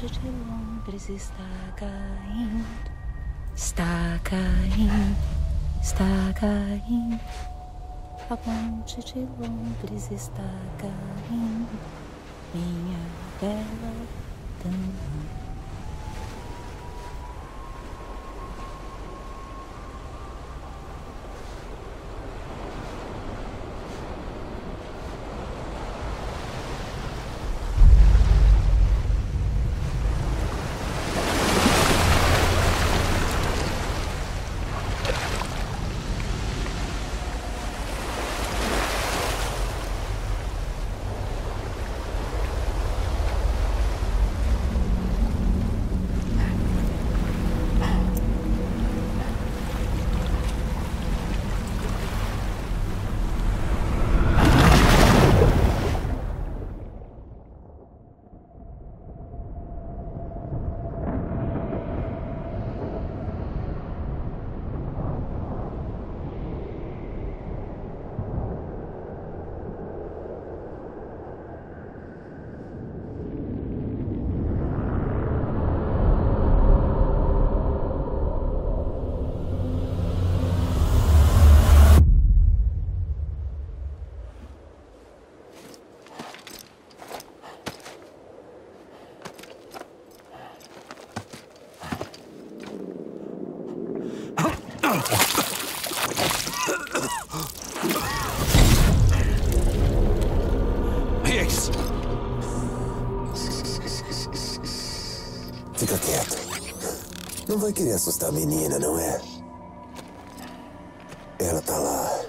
ponte de Londres está caindo, está caindo, está caindo. A ponte de Londres está caindo, minha bela Higgs! Fica quieto. Não vai querer assustar a menina, não é? Ela tá lá.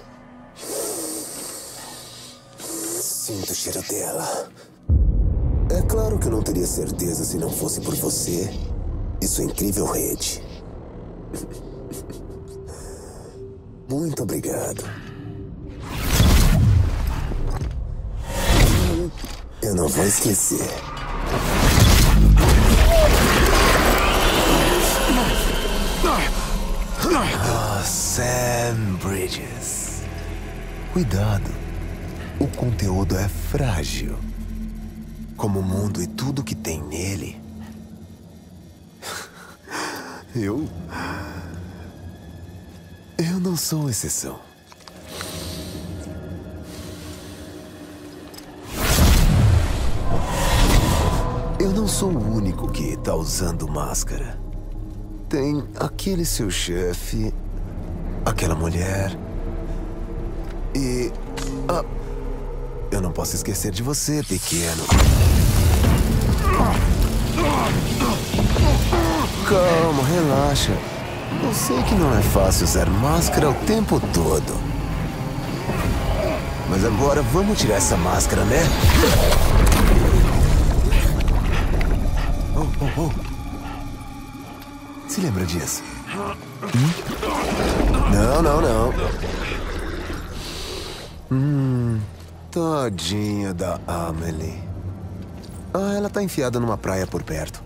Sinto o cheiro dela. É claro que eu não teria certeza se não fosse por você e sua incrível rede. Muito obrigado. Eu não vou esquecer. Ah, Sam Bridges. Cuidado. O conteúdo é frágil. Como o mundo e tudo que tem nele. Eu. Eu não sou exceção. Eu não sou o único que tá usando máscara. Tem aquele seu chefe, aquela mulher. E. Ah, eu não posso esquecer de você, pequeno. Calma, relaxa. Eu sei que não é fácil usar máscara o tempo todo. Mas agora vamos tirar essa máscara, né? Oh, oh, oh. Se lembra disso? Hum? Não, não, não. Hum, tadinha da Amelie. Ah, ela tá enfiada numa praia por perto.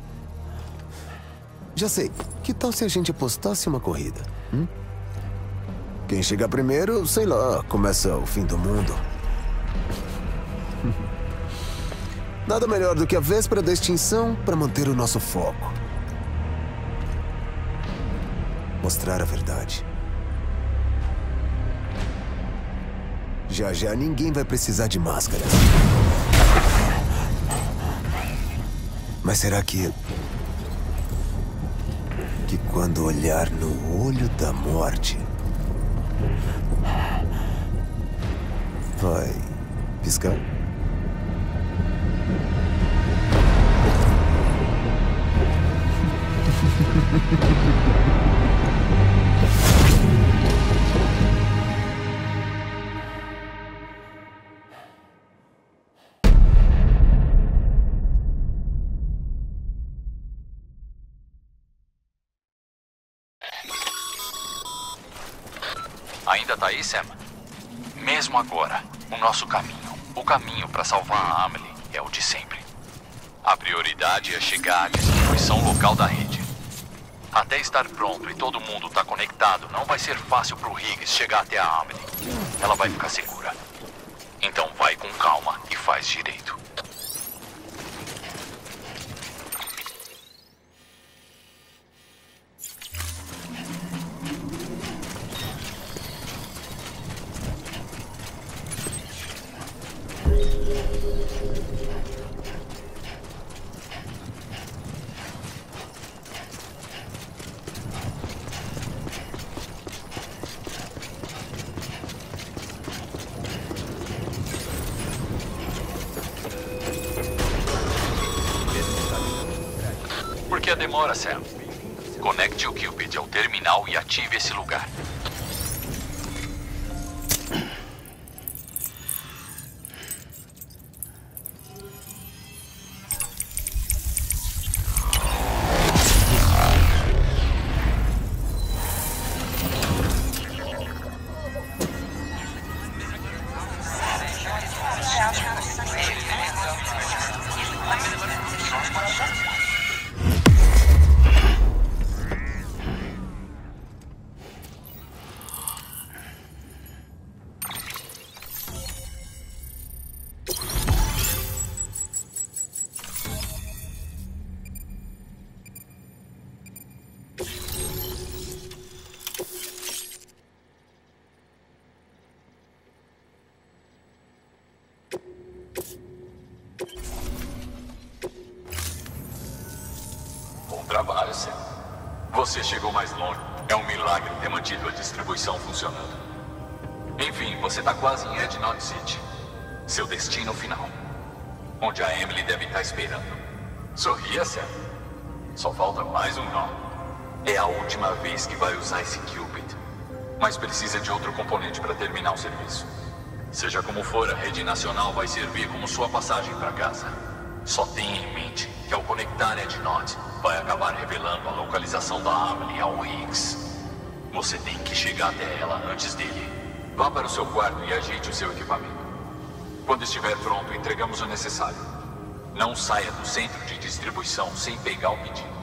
Já sei. Que tal se a gente apostasse uma corrida? Hum? Quem chegar primeiro, sei lá, começa o fim do mundo. Nada melhor do que a véspera da extinção para manter o nosso foco. Mostrar a verdade. Já já ninguém vai precisar de máscaras. Mas será que. Que quando olhar no olho da morte. Vai piscar? Ainda tá aí, Sam? Mesmo agora, o nosso caminho, o caminho para salvar a Amelie é o de sempre. A prioridade é chegar à distribuição local da rede. Até estar pronto e todo mundo tá conectado, não vai ser fácil pro Higgs chegar até a Amelie. Ela vai ficar segura. Então vai com calma e faz direito. Por que a demora, Sam? Conecte o Cupid ao terminal e ative esse lugar. Você chegou mais longe. É um milagre ter mantido a distribuição funcionando. Enfim, você está quase em Ed Knot City. Seu destino final. Onde a Emily deve estar esperando. Sorria, Sam. Só falta mais um nó. É a última vez que vai usar esse Cupid. Mas precisa de outro componente para terminar o serviço. Seja como for, a rede nacional vai servir como sua passagem para casa. Só tenha em mente que ao conectar Ed Knot, vai acabar revelando a localização da Amelie ao Higgs. Você tem que chegar até ela antes dele. Vá para o seu quarto e ajeite o seu equipamento. Quando estiver pronto, entregamos o necessário. Não saia do centro de distribuição sem pegar o pedido.